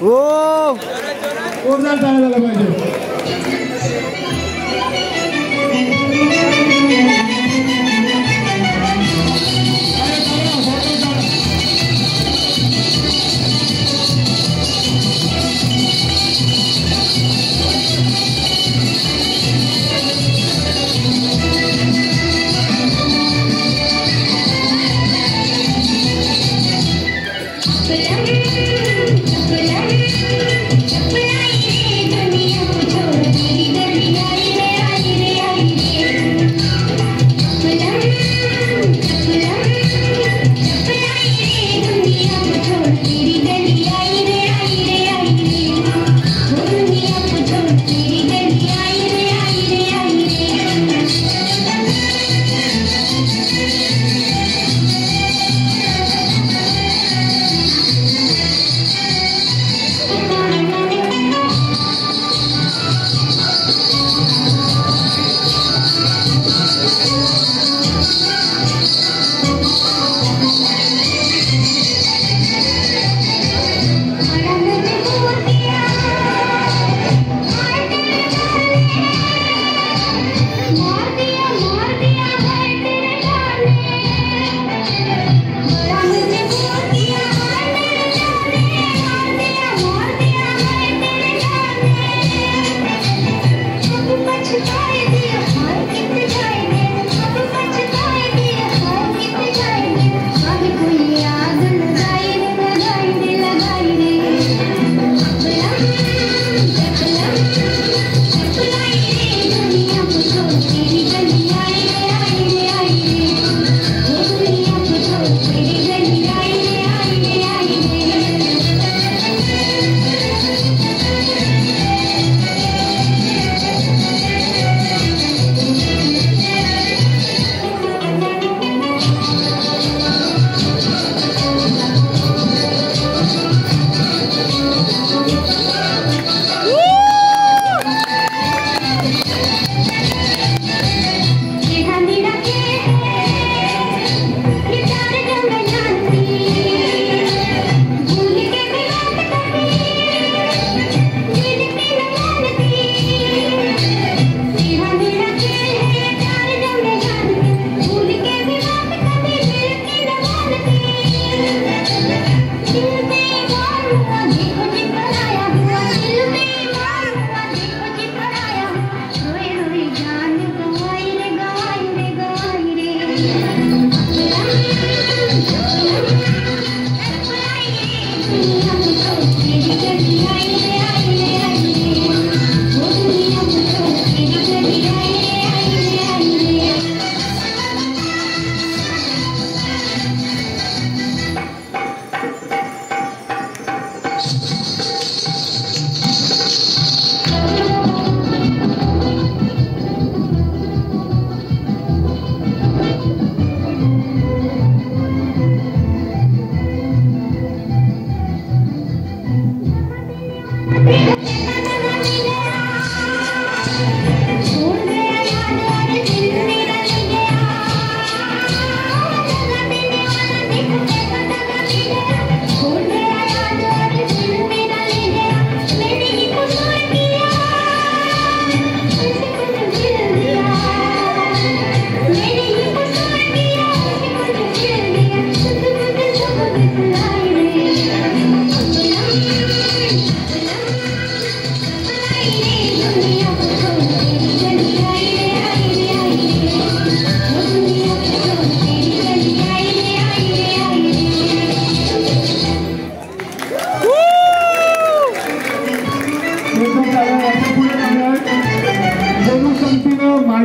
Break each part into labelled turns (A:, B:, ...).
A: ओ
B: जोरदार टाळ्या झाला पाहिजे?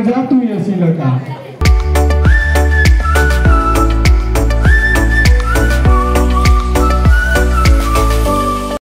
B: जा तू ऐसी लड़का।